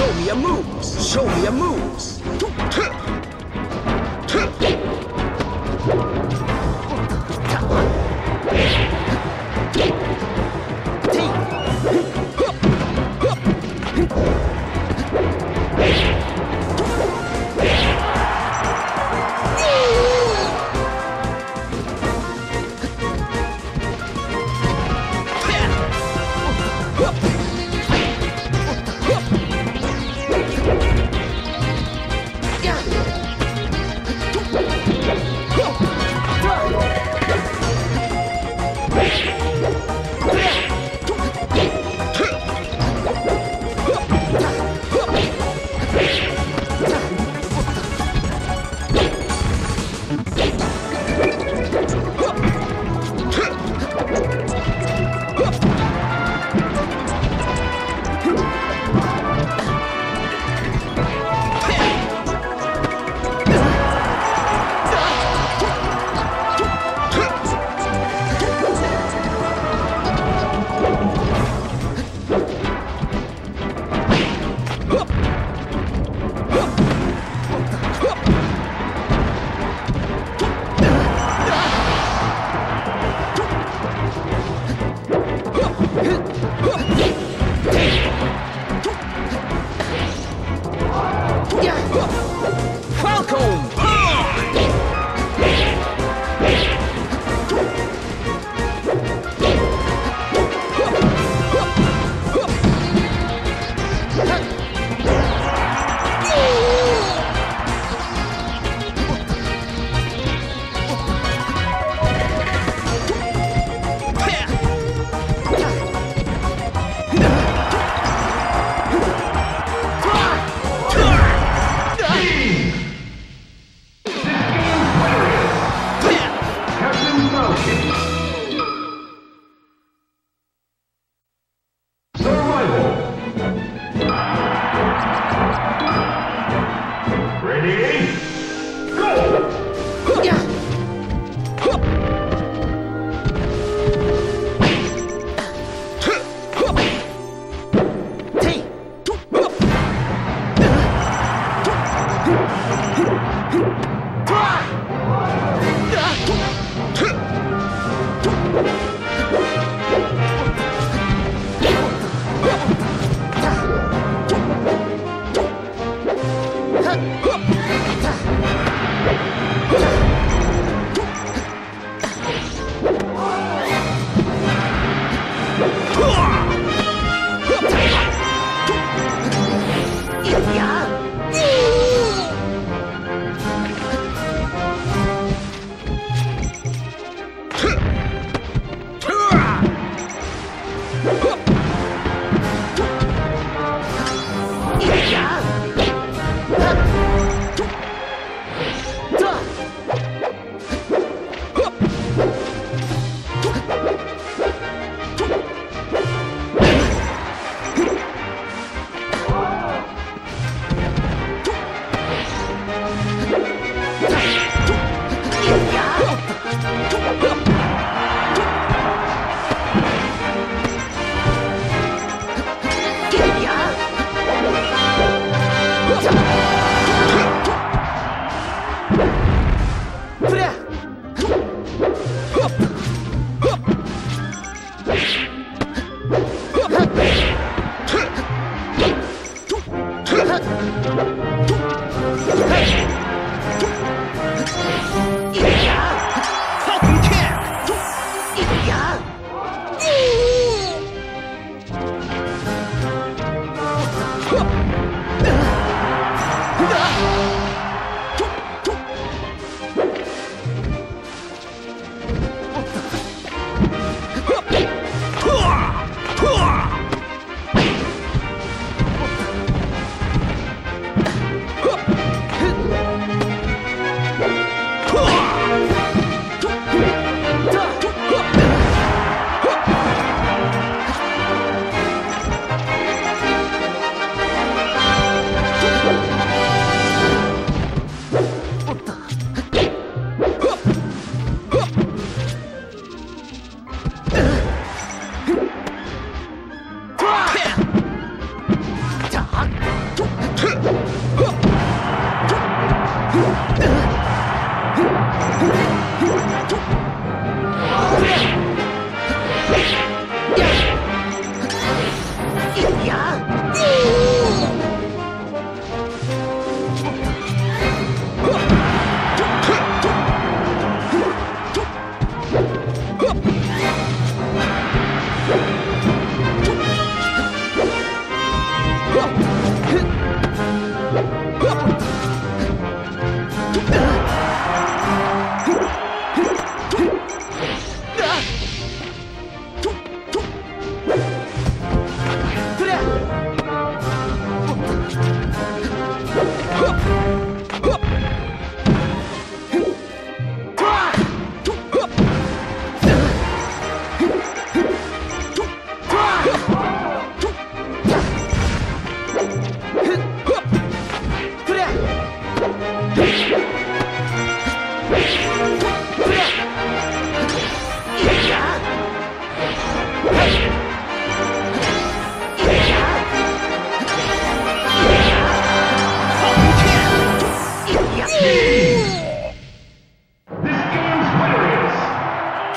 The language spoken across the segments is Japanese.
Show me your moves. Show me your moves. 你等着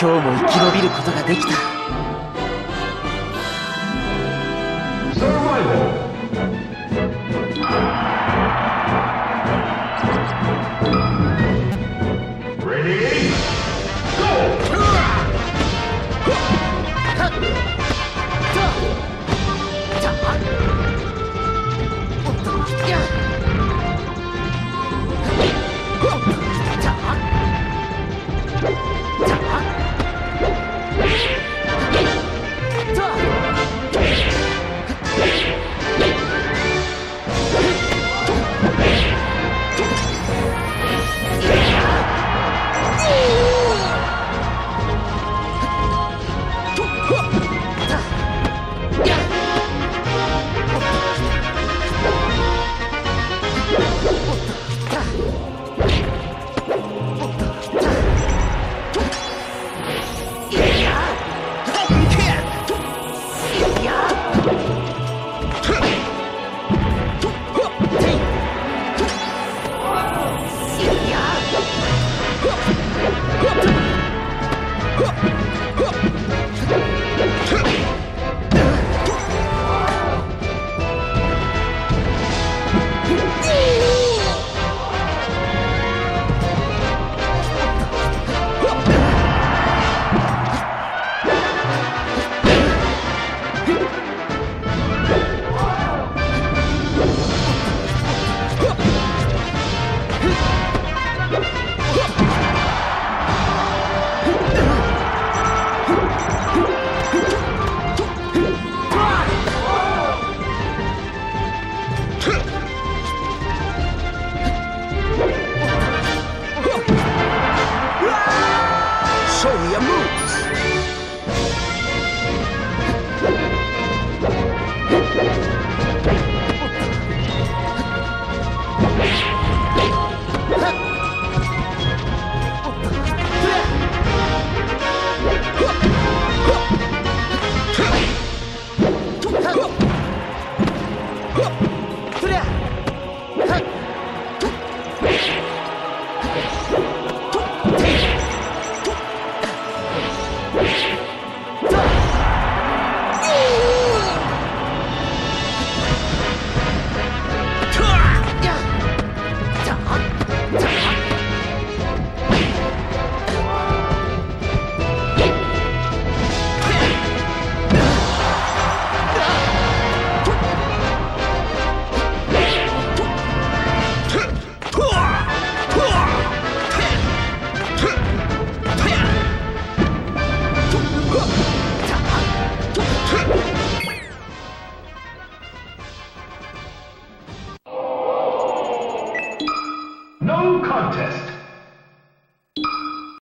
今日も生き延びることができた。おっとか。